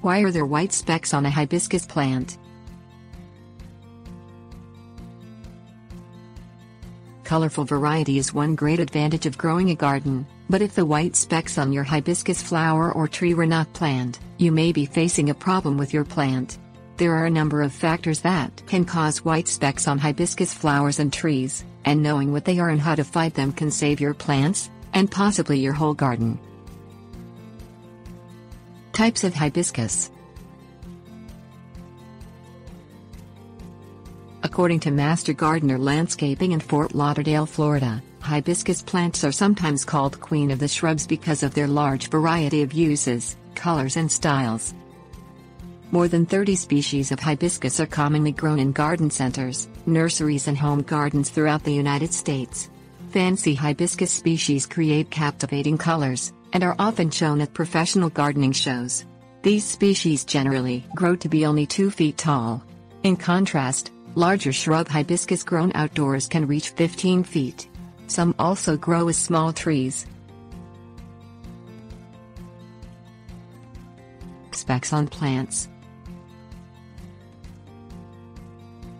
Why are there white specks on a hibiscus plant? Colorful variety is one great advantage of growing a garden, but if the white specks on your hibiscus flower or tree were not planned, you may be facing a problem with your plant. There are a number of factors that can cause white specks on hibiscus flowers and trees, and knowing what they are and how to fight them can save your plants, and possibly your whole garden. Types of hibiscus According to Master Gardener Landscaping in Fort Lauderdale, Florida, hibiscus plants are sometimes called queen of the shrubs because of their large variety of uses, colors and styles. More than 30 species of hibiscus are commonly grown in garden centers, nurseries and home gardens throughout the United States. Fancy hibiscus species create captivating colors, and are often shown at professional gardening shows. These species generally grow to be only 2 feet tall. In contrast, larger shrub hibiscus grown outdoors can reach 15 feet. Some also grow as small trees. Specks on plants.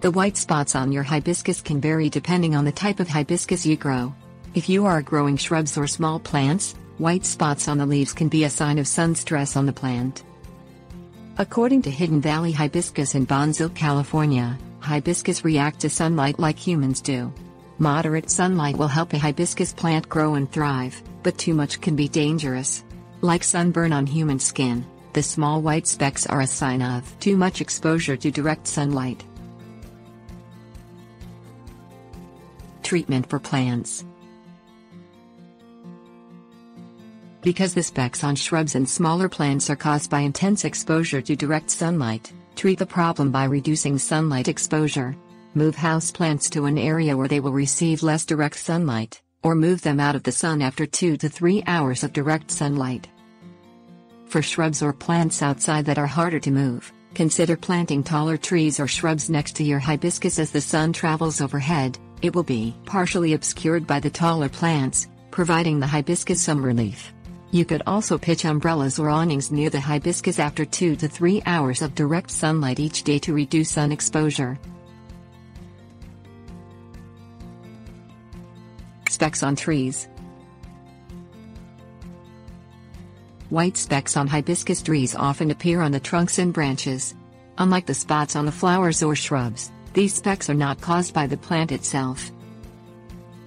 The white spots on your hibiscus can vary depending on the type of hibiscus you grow. If you are growing shrubs or small plants, white spots on the leaves can be a sign of sun stress on the plant. According to Hidden Valley Hibiscus in Bonsall, California, hibiscus react to sunlight like humans do. Moderate sunlight will help a hibiscus plant grow and thrive, but too much can be dangerous. Like sunburn on human skin, the small white specks are a sign of too much exposure to direct sunlight. Treatment for plants. Because the specks on shrubs and smaller plants are caused by intense exposure to direct sunlight, treat the problem by reducing sunlight exposure. Move houseplants to an area where they will receive less direct sunlight, or move them out of the sun after 2 to 3 hours of direct sunlight. For shrubs or plants outside that are harder to move, consider planting taller trees or shrubs next to your hibiscus as the sun travels overhead, it will be partially obscured by the taller plants, providing the hibiscus some relief. You could also pitch umbrellas or awnings near the hibiscus after 2 to 3 hours of direct sunlight each day to reduce sun exposure. Specks on trees. White specks on hibiscus trees often appear on the trunks and branches. Unlike the spots on the flowers or shrubs, these specks are not caused by the plant itself.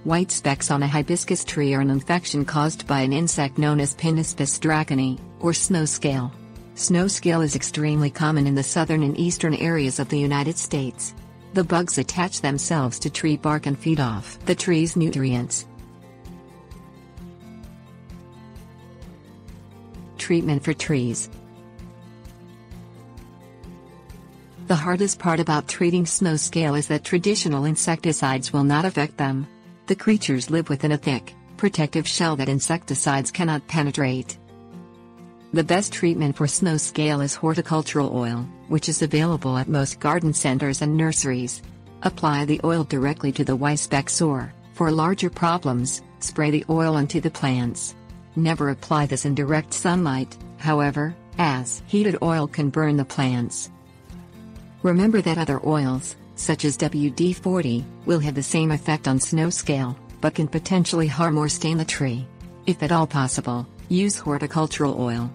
White specks on a hibiscus tree are an infection caused by an insect known as Pinnaspis strachani, or snow scale. Snow scale is extremely common in the southern and eastern areas of the United States. The bugs attach themselves to tree bark and feed off the tree's nutrients. Treatment for trees The hardest part about treating snow scale is that traditional insecticides will not affect them. The creatures live within a thick, protective shell that insecticides cannot penetrate. The best treatment for snow scale is horticultural oil, which is available at most garden centers and nurseries. Apply the oil directly to the white specks or, for larger problems, spray the oil onto the plants. Never apply this in direct sunlight, however, as heated oil can burn the plants. Remember that other oils, such as WD-40, will have the same effect on snow scale, but can potentially harm or stain the tree. If at all possible, use horticultural oil.